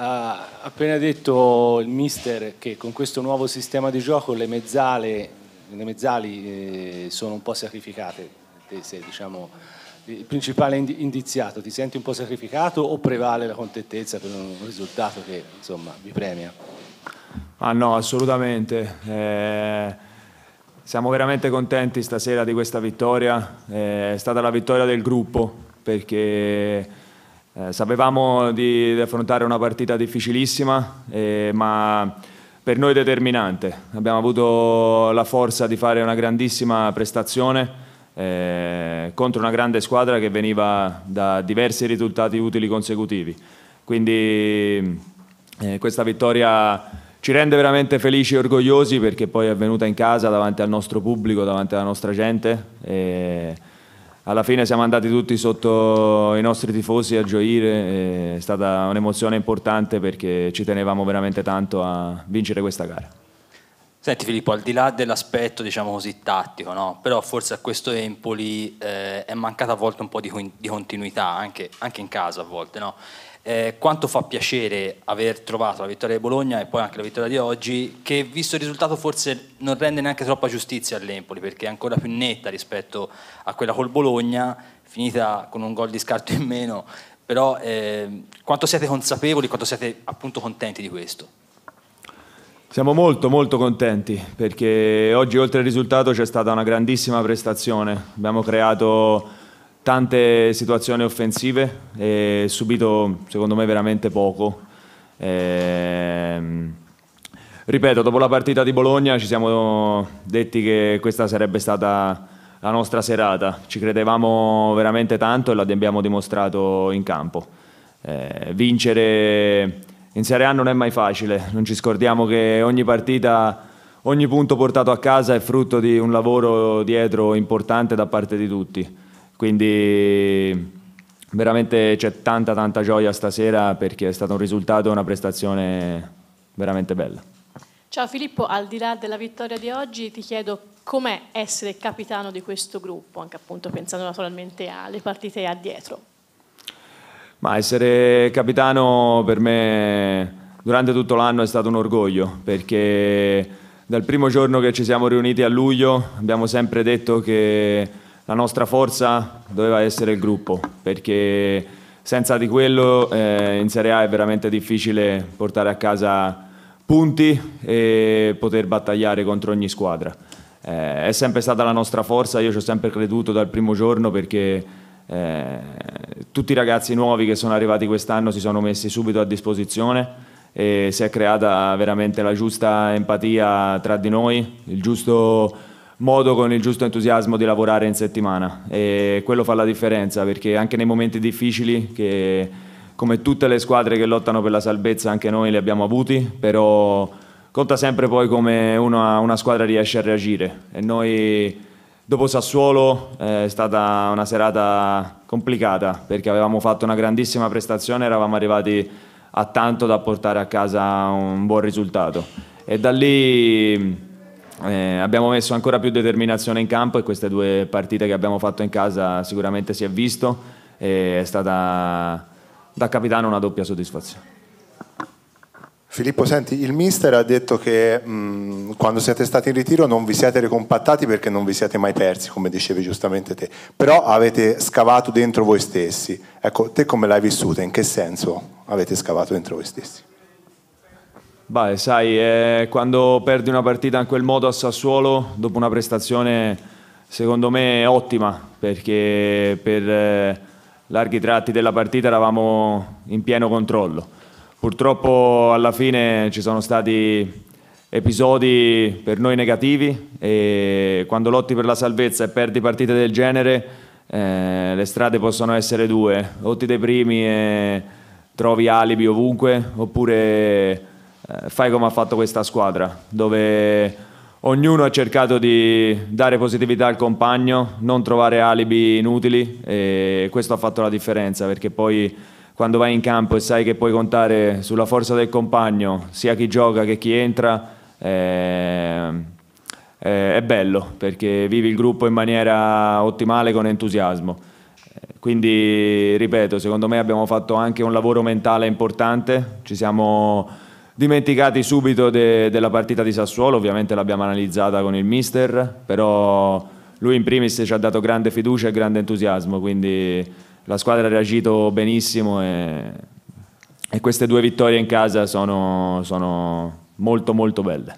ha appena detto il mister che con questo nuovo sistema di gioco le mezzale, le mezzali eh, sono un po' sacrificate. Te diciamo, il principale indiziato, ti senti un po' sacrificato o prevale la contentezza per un risultato che insomma vi premia? Ah no, assolutamente. Eh, siamo veramente contenti stasera di questa vittoria. Eh, è stata la vittoria del gruppo perché eh, sapevamo di, di, affrontare una partita difficilissima, eh, ma per noi determinante. Abbiamo avuto la forza di fare una grandissima prestazione eh, contro una grande squadra che veniva da diversi risultati utili consecutivi. Quindi eh, questa vittoria ci rende veramente felici e orgogliosi perché poi è venuta in casa davanti al nostro pubblico, davanti alla nostra gente. Alla fine siamo andati tutti sotto i nostri tifosi a gioire, è stata un'emozione importante perché ci tenevamo veramente tanto a vincere questa gara. Senti Filippo, al di là dell'aspetto diciamo così tattico, no? però forse a questo Empoli eh, è mancata a volte un po' di, di continuità, anche, anche, in casa a volte. No? Eh, quanto fa piacere aver trovato la vittoria di Bologna e poi anche la vittoria di oggi, che visto il risultato forse non rende neanche troppa giustizia all'Empoli, perché è ancora più netta rispetto a quella col Bologna, finita con un gol di scarto in meno, però eh, quanto siete consapevoli, quanto siete appunto contenti di questo? Siamo molto molto contenti perché oggi oltre al risultato c'è stata una grandissima prestazione, abbiamo creato tante situazioni offensive e subito secondo me veramente poco. E, ripeto, dopo la partita di Bologna ci siamo detti che questa sarebbe stata la nostra serata, ci credevamo veramente tanto e l'abbiamo dimostrato in campo. Eh, vincere in Serie A non è mai facile, non ci scordiamo che ogni partita, ogni punto portato a casa è frutto di un lavoro dietro importante da parte di tutti. Quindi veramente c'è tanta tanta gioia stasera perché è stato un risultato e una prestazione veramente bella. Ciao Filippo, al di là della vittoria di oggi ti chiedo com'è essere capitano di questo gruppo, anche appunto pensando naturalmente alle partite addietro. Ma essere capitano per me durante tutto l'anno è stato un orgoglio perché dal primo giorno che ci siamo riuniti a luglio abbiamo sempre detto che la nostra forza doveva essere il gruppo, perché senza di quello eh, in Serie A è veramente difficile portare a casa punti e poter battagliare contro ogni squadra. Eh, è sempre stata la nostra forza, io ci ho sempre creduto dal primo giorno perché eh, tutti i ragazzi nuovi che sono arrivati quest'anno si sono messi subito a disposizione e si è creata veramente la giusta empatia tra di noi, il giusto modo con il giusto entusiasmo di lavorare in settimana. E quello fa la differenza perché anche nei momenti difficili che come tutte le squadre che lottano per la salvezza anche noi li abbiamo avuti però conta sempre poi come una, una squadra riesce a reagire. E noi dopo Sassuolo eh, è stata una serata complicata perché avevamo fatto una grandissima prestazione eravamo arrivati a tanto da portare a casa un buon risultato e da lì eh, abbiamo messo ancora più determinazione in campo e queste due partite che abbiamo fatto in casa sicuramente si è visto e è stata da capitano una doppia soddisfazione. Filippo, senti, il mister ha detto che mh, quando siete stati in ritiro non vi siete ricompattati perché non vi siete mai persi, come dicevi giustamente te, però avete scavato dentro voi stessi. Ecco, te come l'hai vissuta? In che senso avete scavato dentro voi stessi? Beh, sai, eh, quando perdi una partita in quel modo a Sassuolo, dopo una prestazione secondo me ottima, perché per eh, larghi tratti della partita eravamo in pieno controllo. Purtroppo alla fine ci sono stati episodi per noi negativi e quando lotti per la salvezza e perdi partite del genere eh, le strade possono essere due, o ti deprimi e trovi alibi ovunque oppure eh, fai come ha fatto questa squadra, dove ognuno ha cercato di dare positività al compagno, non trovare alibi inutili e questo ha fatto la differenza perché poi quando vai in campo e sai che puoi contare sulla forza del compagno, sia chi gioca che chi entra, eh, è bello perché vivi il gruppo in maniera ottimale con entusiasmo. quindi ripeto, secondo me abbiamo fatto anche un lavoro mentale importante, ci siamo dimenticati subito de- della partita di Sassuolo, ovviamente l'abbiamo analizzata con il mister, però lui in primis ci ha dato grande fiducia e grande entusiasmo, quindi la squadra ha reagito benissimo e, e queste due vittorie in casa sono, sono molto molto belle.